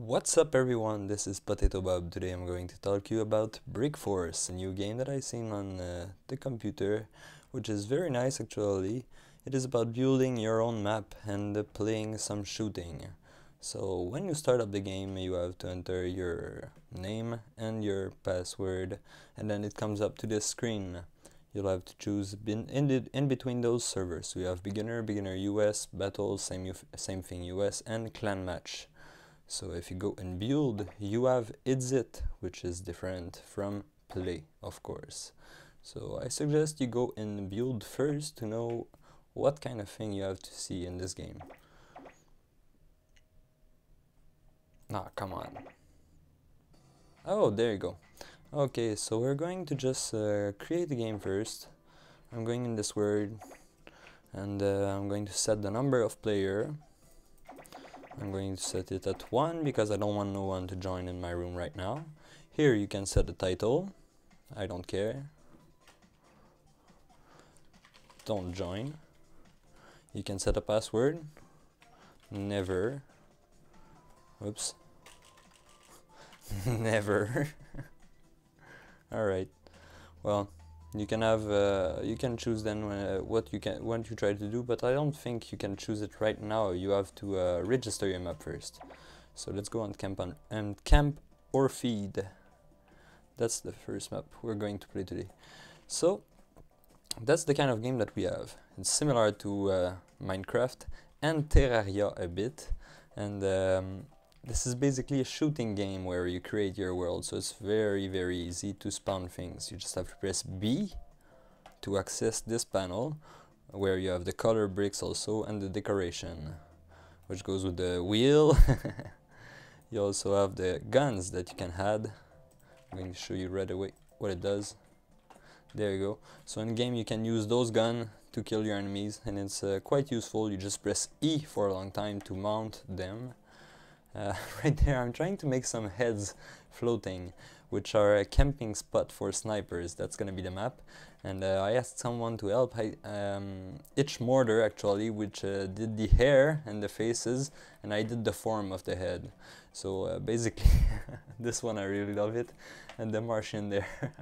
What's up everyone, this is Potato Bob. Today I'm going to talk to you about Brick Force, a new game that I've seen on uh, the computer, which is very nice actually. It is about building your own map and uh, playing some shooting. So when you start up the game you have to enter your name and your password and then it comes up to this screen. You'll have to choose in, in, in between those servers. We have beginner, beginner US, battle, same, same thing US and clan match. So if you go and build, you have exit, which is different from play, of course. So I suggest you go and build first to know what kind of thing you have to see in this game. Ah, come on. Oh, there you go. Okay, so we're going to just uh, create the game first. I'm going in this word and uh, I'm going to set the number of player I'm going to set it at 1 because I don't want no one to join in my room right now. Here you can set the title. I don't care. Don't join. You can set a password. Never. Oops. Never. Alright. Well, you can have uh, you can choose then uh, what you can what you try to do but I don't think you can choose it right now. You have to uh, register your map first. So let's go on camp on and camp or feed. That's the first map we're going to play today. So that's the kind of game that we have. It's similar to uh, Minecraft and Terraria a bit. And um, this is basically a shooting game where you create your world, so it's very very easy to spawn things. You just have to press B to access this panel where you have the color bricks also and the decoration which goes with the wheel. you also have the guns that you can add. I'm going to show you right away what it does. There you go. So in game you can use those guns to kill your enemies and it's uh, quite useful. You just press E for a long time to mount them uh, right there I'm trying to make some heads floating which are a camping spot for snipers. That's gonna be the map. And uh, I asked someone to help. I, um, Itch Mortar actually which uh, did the hair and the faces and I did the form of the head. So uh, basically this one I really love it. And the Martian there.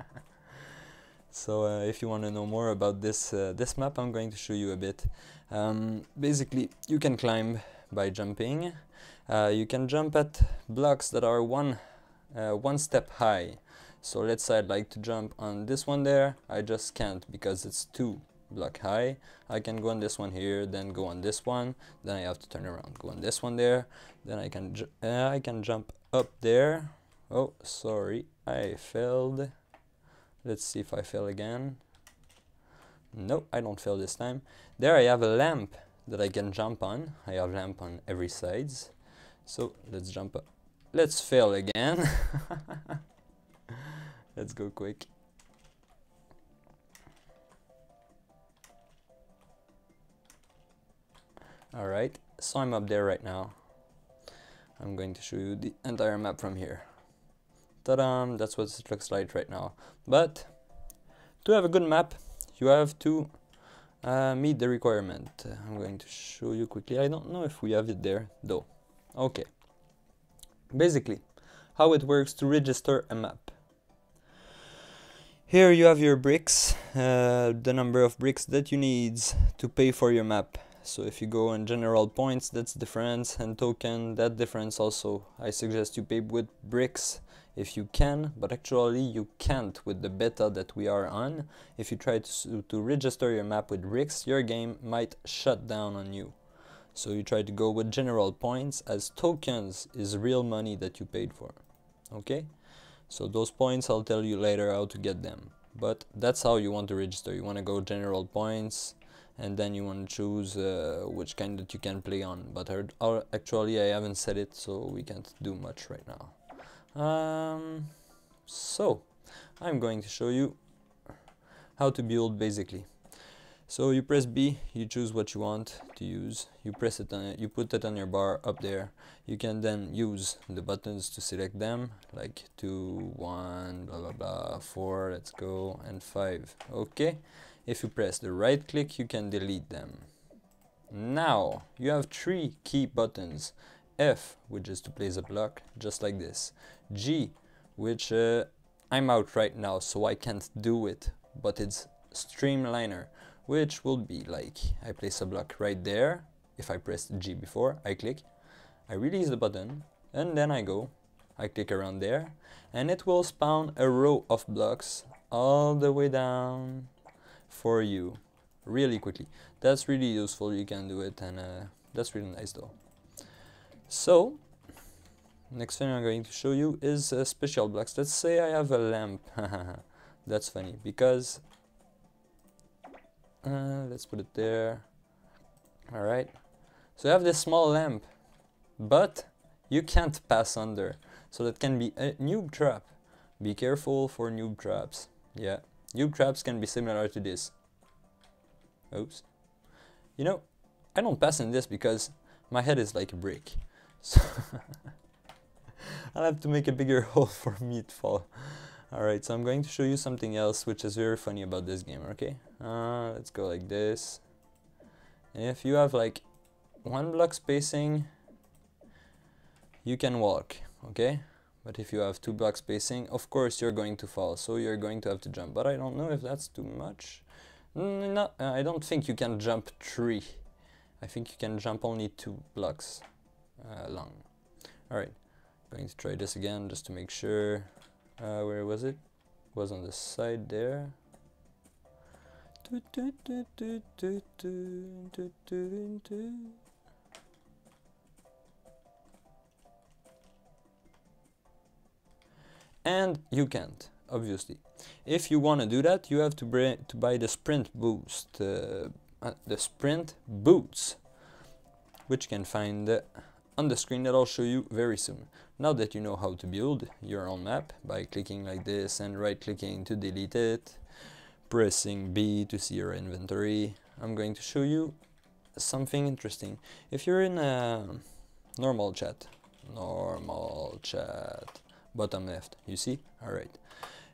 So uh, if you want to know more about this uh, this map I'm going to show you a bit. Um, basically you can climb by jumping uh, you can jump at blocks that are one uh, one step high. So let's say I'd like to jump on this one there. I just can't because it's two block high. I can go on this one here then go on this one. Then I have to turn around go on this one there. Then I can uh, I can jump up there. Oh sorry I failed. Let's see if I fail again. Nope I don't fail this time. There I have a lamp that I can jump on I have lamp on every sides so let's jump up. Let's fail again. let's go quick. Alright, so I'm up there right now. I'm going to show you the entire map from here. Ta-da! That's what it looks like right now. But, to have a good map, you have to uh, meet the requirement. Uh, I'm going to show you quickly. I don't know if we have it there, though. Okay. Basically, how it works to register a map. Here you have your bricks, uh, the number of bricks that you need to pay for your map. So if you go on general points, that's difference, and token, that difference also. I suggest you pay with bricks if you can, but actually you can't with the beta that we are on. If you try to, to register your map with bricks, your game might shut down on you. So you try to go with general points as tokens is real money that you paid for. Okay? So those points I'll tell you later how to get them. But that's how you want to register. You want to go general points and then you want to choose uh, which kind that you can play on. But actually I haven't set it so we can't do much right now. Um, so I'm going to show you how to build basically. So you press B, you choose what you want to use, you press it on you put it on your bar up there. You can then use the buttons to select them, like 2, 1, blah blah blah, 4, let's go, and 5. Okay, if you press the right click, you can delete them. Now, you have three key buttons F, which is to place a block, just like this. G, which uh, I'm out right now, so I can't do it, but it's streamliner, which will be like, I place a block right there, if I press G before, I click, I release the button, and then I go, I click around there, and it will spawn a row of blocks all the way down for you really quickly. That's really useful, you can do it, and uh, that's really nice though. So, next thing I'm going to show you is uh, special blocks. Let's say I have a lamp. that's funny, because... Uh, let's put it there. Alright. So you have this small lamp, but you can't pass under. So that can be a noob trap. Be careful for noob traps. Yeah, noob traps can be similar to this. Oops. You know, I don't pass in this because my head is like a brick. So I'll have to make a bigger hole for me to fall. Alright, so I'm going to show you something else which is very funny about this game, okay? Uh, let's go like this. if you have like one block spacing, you can walk, okay? But if you have two block spacing, of course you're going to fall, so you're going to have to jump. But I don't know if that's too much. No, I don't think you can jump three. I think you can jump only two blocks uh, long. Alright, going to try this again just to make sure. Uh, where was it? Was on the side there. And you can't, obviously. If you want to do that, you have to, to buy the Sprint Boost, uh, uh, the Sprint Boots, which can find on the screen that I'll show you very soon. Now that you know how to build your own map by clicking like this and right clicking to delete it, pressing B to see your inventory, I'm going to show you something interesting. If you're in a normal chat, normal chat, bottom left, you see? Alright.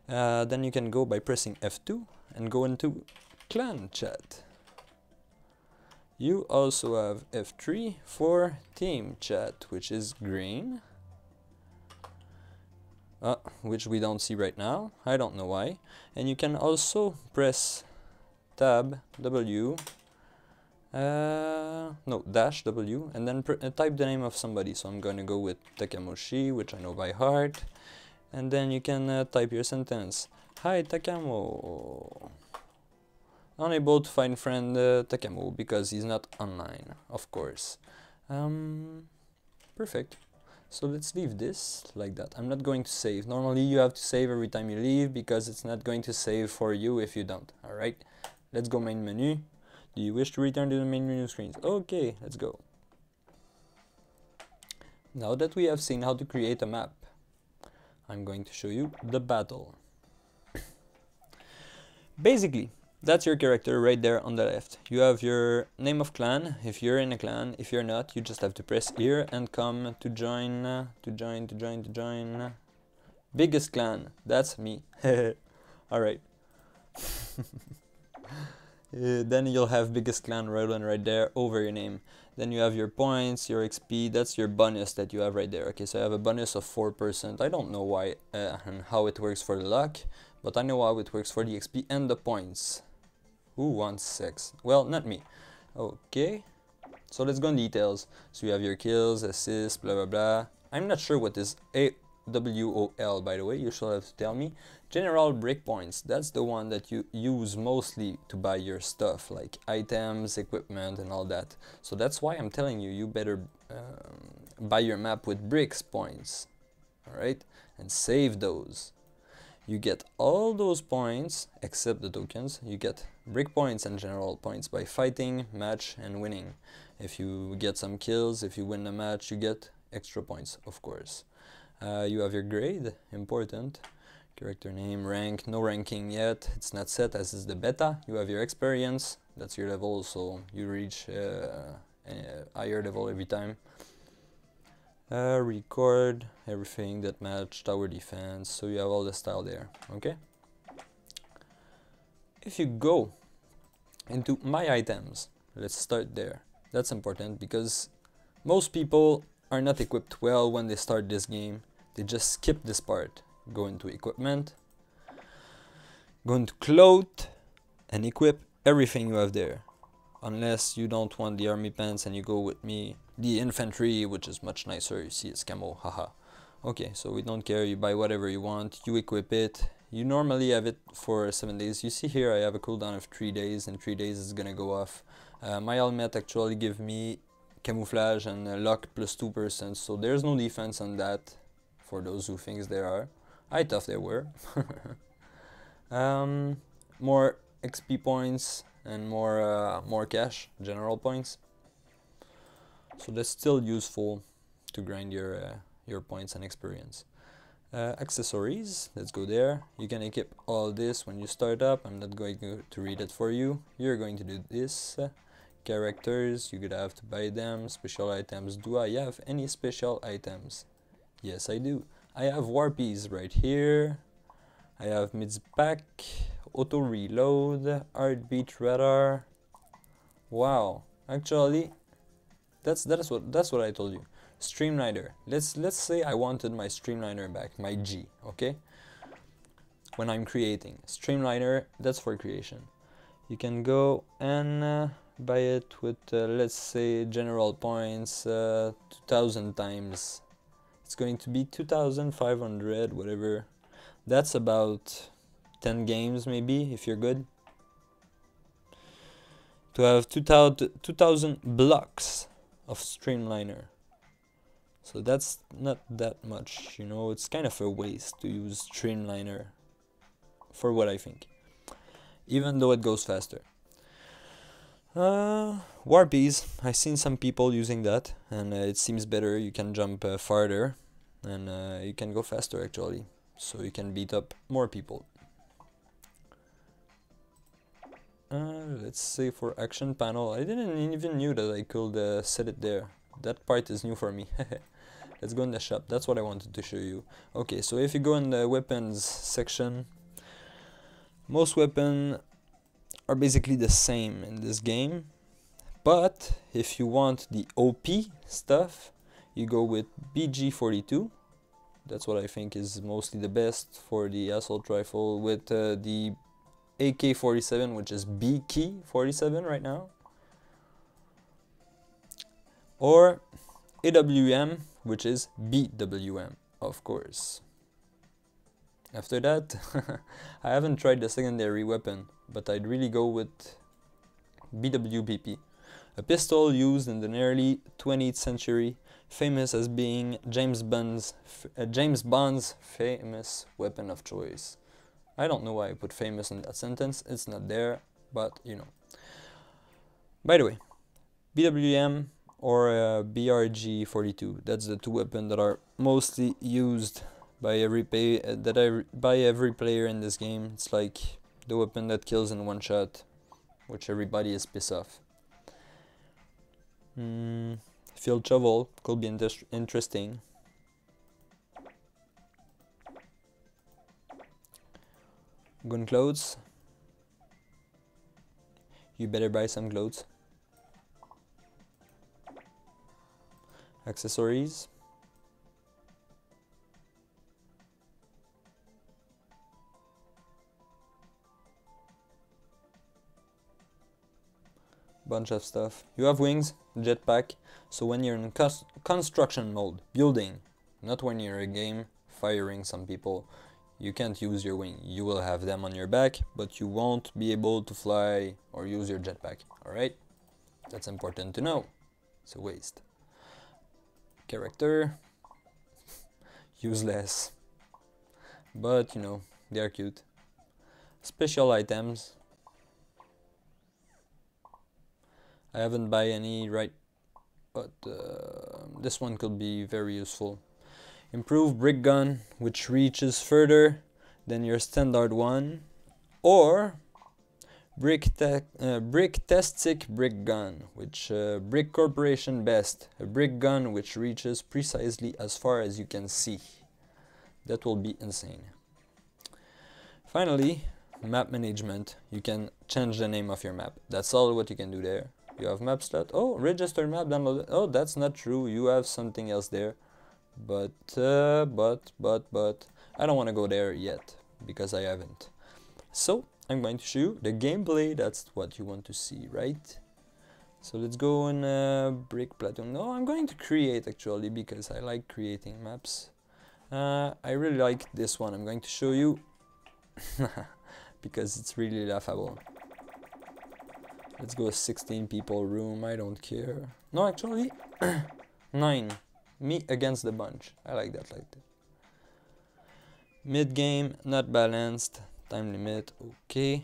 Uh, then you can go by pressing F2 and go into clan chat. You also have F3 for team chat, which is green. Uh, which we don't see right now. I don't know why. And you can also press tab W, uh, no, dash W, and then uh, type the name of somebody. So I'm going to go with Takamoshi, which I know by heart and then you can uh, type your sentence. Hi Takamo. Unable to find friend uh, Takamo because he's not online, of course. Um, perfect. So let's leave this like that. I'm not going to save. Normally you have to save every time you leave because it's not going to save for you if you don't. Alright, let's go main menu. Do you wish to return to the main menu screens? Okay, let's go. Now that we have seen how to create a map, I'm going to show you the battle. Basically, that's your character right there on the left. You have your name of clan, if you're in a clan. If you're not, you just have to press here and come to join, to join, to join, to join. Biggest clan, that's me. Alright. Uh, then you'll have biggest clan rolling right there over your name. Then you have your points, your XP, that's your bonus that you have right there. Okay, so I have a bonus of 4%. I don't know why uh, and how it works for the luck, but I know how it works for the XP and the points. Who wants sex? Well, not me. Okay, so let's go in details. So you have your kills, assists, blah blah blah. I'm not sure what is AWOL by the way, you should have to tell me. General breakpoints, that's the one that you use mostly to buy your stuff, like items, equipment and all that. So that's why I'm telling you, you better um, buy your map with bricks points, alright? And save those. You get all those points, except the tokens, you get brick points and general points by fighting, match and winning. If you get some kills, if you win the match, you get extra points, of course. Uh, you have your grade, important. Character name, rank, no ranking yet, it's not set as is the beta. You have your experience, that's your level, so you reach uh, a higher level every time. Uh, record, everything that matched tower defense, so you have all the style there, okay? If you go into my items, let's start there. That's important because most people are not equipped well when they start this game, they just skip this part. Go into equipment, go into cloth, and equip everything you have there. Unless you don't want the army pants and you go with me, the infantry, which is much nicer. You see it's camo, haha. Okay, so we don't care, you buy whatever you want, you equip it. You normally have it for 7 days. You see here I have a cooldown of 3 days, and 3 days it's gonna go off. Uh, my helmet actually give me camouflage and uh, luck plus 2%, so there's no defense on that for those who thinks there are. I thought there were. um, more XP points and more uh, more cash, general points. So that's still useful to grind your uh, your points and experience. Uh, accessories, let's go there. You can equip all this when you start up. I'm not going to read it for you. You're going to do this. characters, you're gonna have to buy them. Special items. Do I have any special items? Yes, I do. I have warpies right here. I have mids pack, auto reload, heartbeat radar. Wow, actually, that's that's what that's what I told you. Streamliner. Let's let's say I wanted my Streamliner back, my G, okay? When I'm creating Streamliner, that's for creation. You can go and uh, buy it with uh, let's say general points uh, 2000 times. It's going to be 2500 whatever. That's about 10 games maybe if you're good. To have 2000, 2000 blocks of Streamliner. So that's not that much, you know, it's kind of a waste to use Streamliner for what I think. Even though it goes faster. Uh, Warpies, I've seen some people using that and uh, it seems better, you can jump uh, farther and uh, you can go faster actually. So you can beat up more people. Uh, let's say for action panel, I didn't even knew that I could uh, set it there. That part is new for me. let's go in the shop, that's what I wanted to show you. Okay, so if you go in the weapons section, most weapons are basically the same in this game. But if you want the OP stuff, you go with BG42. That's what I think is mostly the best for the assault rifle with uh, the AK-47, which is BK-47 right now. Or AWM, which is BWM, of course. After that, I haven't tried the secondary weapon, but I'd really go with BWPP, a pistol used in the early 20th century, famous as being James Bond's, uh, James Bond's famous weapon of choice. I don't know why I put famous in that sentence, it's not there, but you know. By the way, BWM or uh, BRG42, that's the two weapons that are mostly used by every pay uh, that I by every player in this game. It's like the weapon that kills in one shot, which everybody is pissed off. Mm, field shovel could be inter interesting. Gun clothes. You better buy some clothes. Accessories. bunch of stuff. You have wings, jetpack, so when you're in construction mode, building, not when you're a game, firing some people, you can't use your wing. You will have them on your back, but you won't be able to fly or use your jetpack, alright? That's important to know. It's a waste. Character, useless, but you know, they are cute. Special items, I haven't buy any right but uh, this one could be very useful improve brick gun which reaches further than your standard one or brick, uh, brick tastic brick gun which uh, brick corporation best a brick gun which reaches precisely as far as you can see that will be insane finally map management you can change the name of your map that's all what you can do there You have map slot. Oh, register map download. Oh, that's not true. You have something else there. But, uh, but, but, but, I don't want to go there yet because I haven't. So, I'm going to show you the gameplay. That's what you want to see, right? So let's go on uh, Brick Platoon. No, I'm going to create actually because I like creating maps. Uh, I really like this one. I'm going to show you because it's really laughable. Let's go 16 people room. I don't care. No, actually, 9. Me against the bunch. I like that like that. Mid game, not balanced. Time limit, okay.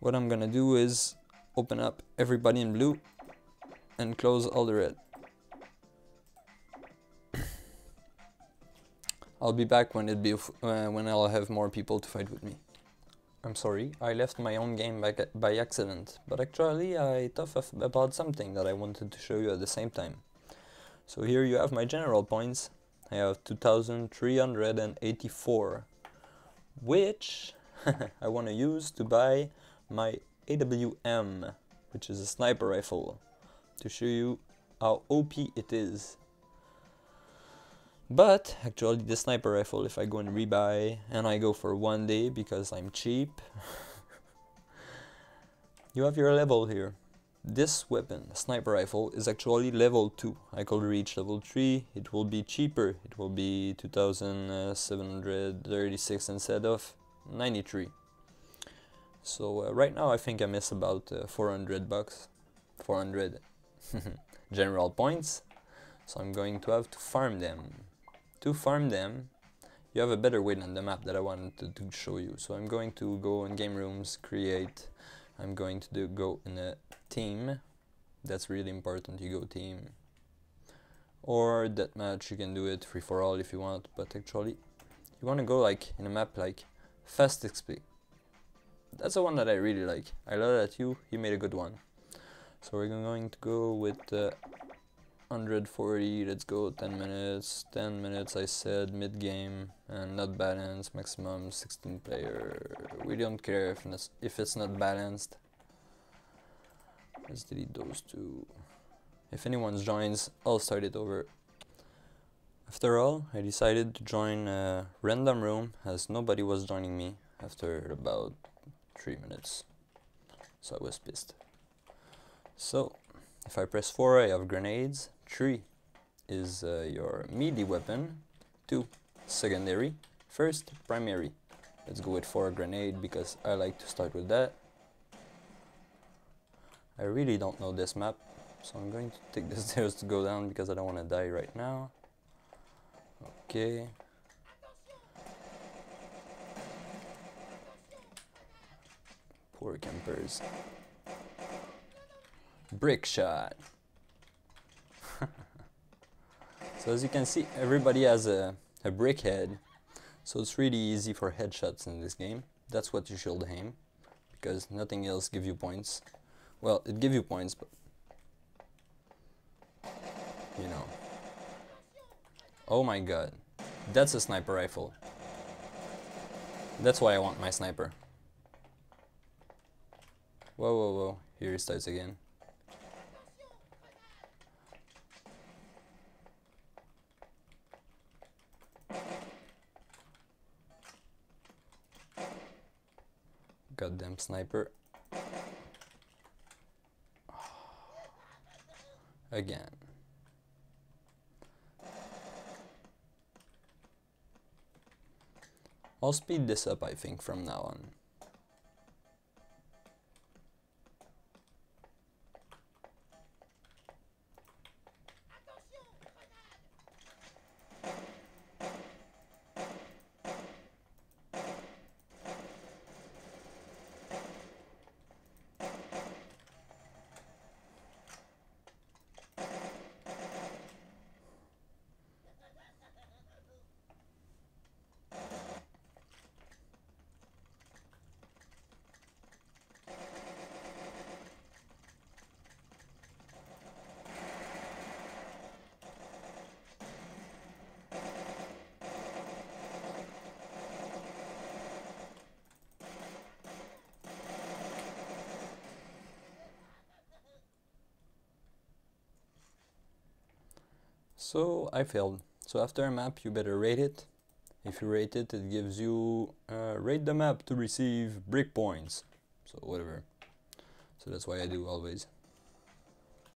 What I'm gonna do is open up everybody in blue and close all the red. I'll be back when it be uh, when I'll have more people to fight with me. I'm sorry, I left my own game by, by accident, but actually I thought about something that I wanted to show you at the same time. So here you have my general points. I have 2384, which I want to use to buy my AWM, which is a sniper rifle, to show you how OP it is. But actually the sniper rifle, if I go and rebuy and I go for one day because I'm cheap, you have your level here. This weapon, sniper rifle, is actually level 2. I could reach level 3, it will be cheaper, it will be 2736 instead of 93. So uh, right now I think I miss about uh, 400 bucks, 400 general points. So I'm going to have to farm them. To farm them, you have a better way than the map that I wanted to, to show you. So I'm going to go in game rooms, create. I'm going to do, go in a team. That's really important. You go team. Or deathmatch. You can do it free for all if you want. But actually, you want to go like in a map like fast XP that's the one that I really like. I love that you, you made a good one. So we're going to go with uh, 140, let's go 10 minutes, 10 minutes I said mid game and not balanced, maximum 16 player. We don't care if if it's not balanced. Let's delete those two. If anyone joins, I'll start it over. After all, I decided to join a random room as nobody was joining me after about three minutes. So I was pissed. So if I press 4 I have grenades, 3 is uh, your melee weapon, 2 secondary, first primary. Let's go with 4 grenade because I like to start with that. I really don't know this map, so I'm going to take the stairs to go down because I don't want to die right now. Okay, Poor campers. Brick shot. so as you can see, everybody has a, a brick head. So it's really easy for headshots in this game. That's what you should aim. Because nothing else gives you points. Well, it gives you points, but... You know. Oh my god. That's a sniper rifle. That's why I want my sniper. Whoa, whoa, whoa. Here he starts again. Goddamn sniper. Again. I'll speed this up I think from now on. So I failed. So after a map, you better rate it. If you rate it, it gives you uh, rate the map to receive brick points. So whatever. So that's why I do always.